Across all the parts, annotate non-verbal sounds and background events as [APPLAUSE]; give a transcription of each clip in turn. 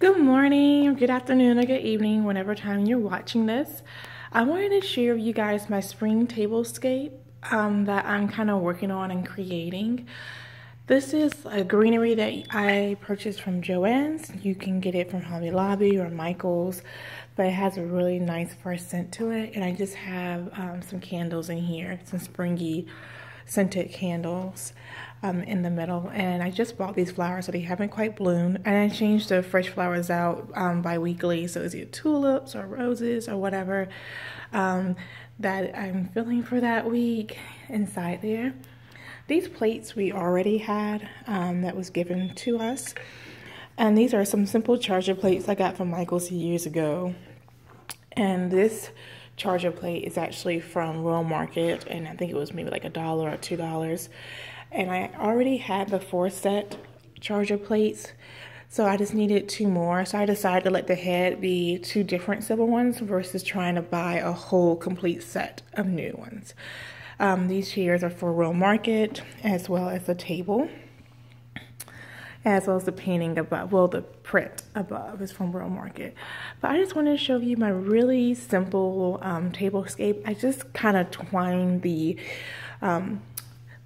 Good morning, good afternoon, or good evening, whenever time you're watching this. I wanted to share with you guys my spring tablescape um, that I'm kind of working on and creating. This is a greenery that I purchased from Joann's. You can get it from Hobby Lobby or Michael's, but it has a really nice fresh scent to it. And I just have um, some candles in here, some springy scented candles um, in the middle. And I just bought these flowers, so they haven't quite bloomed. And I changed the fresh flowers out um, bi-weekly, so it's either tulips or roses or whatever um, that I'm feeling for that week inside there. These plates we already had um, that was given to us. And these are some simple charger plates I got from Michael's years ago. And this charger plate is actually from World Market, and I think it was maybe like a dollar or two dollars. And I already had the four set charger plates so I just needed two more. So I decided to let the head be two different silver ones versus trying to buy a whole complete set of new ones. Um, these chairs are for World Market as well as the table as well as the painting above, well, the print above is from World Market. But I just wanted to show you my really simple um, tablescape. I just kind of twined the um,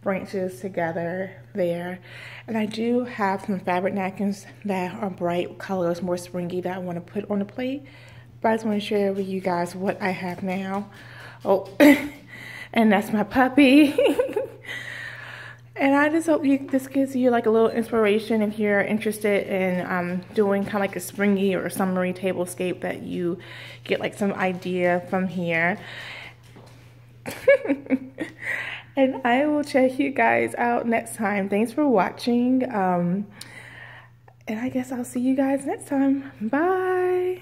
branches together there. And I do have some fabric napkins that are bright colors, more springy that I want to put on the plate. But I just want to share with you guys what I have now. Oh, [COUGHS] and that's my puppy. [LAUGHS] and I just hope you, this gives you like a little inspiration if you're interested in um, doing kind of like a springy or summery tablescape that you get like some idea from here. [LAUGHS] and I will check you guys out next time. Thanks for watching. Um, and I guess I'll see you guys next time. Bye.